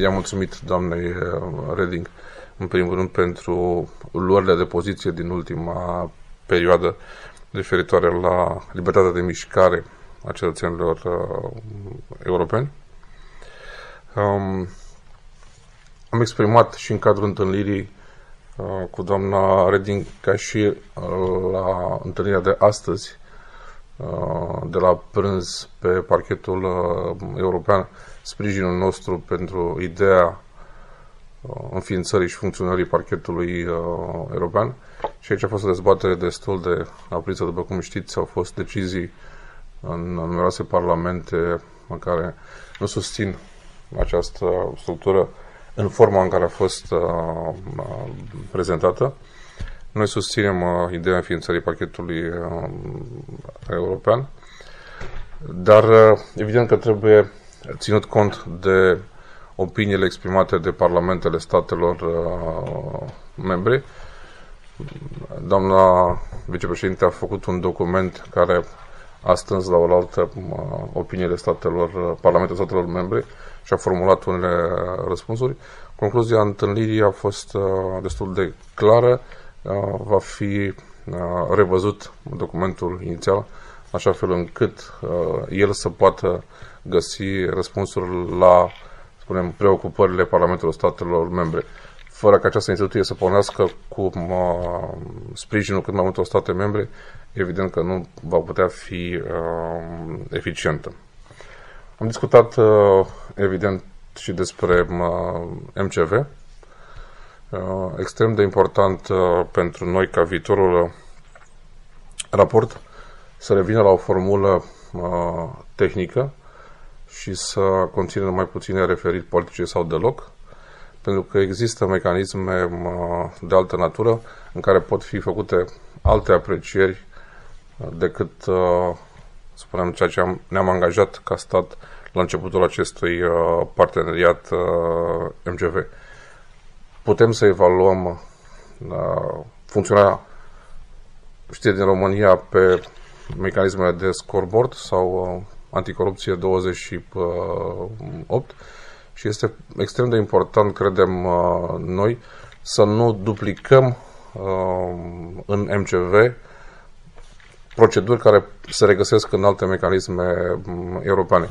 i-am mulțumit doamnei uh, Reding în primul rând pentru luările de poziție din ultima perioadă referitoare la libertatea de mișcare a cetățenilor uh, europeni. Um, am exprimat și în cadrul întâlnirii uh, cu doamna Reding, ca și uh, la întâlnirea de astăzi, uh, de la prânz pe parchetul uh, european, sprijinul nostru pentru ideea uh, înființării și funcționării parchetului uh, european. Și aici a fost o dezbatere destul de aprinsă, după cum știți, au fost decizii în numeroase parlamente în care nu susțin această structură în forma în care a fost uh, uh, prezentată. Noi susținem uh, ideea înființării pachetului uh, european, dar uh, evident că trebuie ținut cont de opiniile exprimate de parlamentele statelor uh, membre. Doamna vicepreședinte a făcut un document care a strâns la oaltă uh, opiniile statelor, uh, Parlamentul statelor membre și a formulat unele răspunsuri. Concluzia întâlnirii a fost uh, destul de clară. Va fi revăzut documentul inițial, așa fel încât el să poată găsi răspunsuri la spunem, preocupările Parlamentului statelor membre fără ca această instituție să pornească cu uh, sprijinul cât mai multor state membre, evident că nu va putea fi uh, eficientă. Am discutat, uh, evident, și despre uh, MCV, uh, extrem de important uh, pentru noi ca viitorul raport să revină la o formulă uh, tehnică și să conțină mai puține referiri politice sau deloc, pentru că există mecanisme de altă natură în care pot fi făcute alte aprecieri decât, uh, spunem, ceea ce am, ne-am angajat ca stat la începutul acestui uh, parteneriat uh, MGV. Putem să evaluăm funcționarea știrii din România pe mecanismele de scoreboard sau anticorupție 28 și este extrem de important, credem noi, să nu duplicăm în MCV proceduri care se regăsesc în alte mecanisme mm, europene.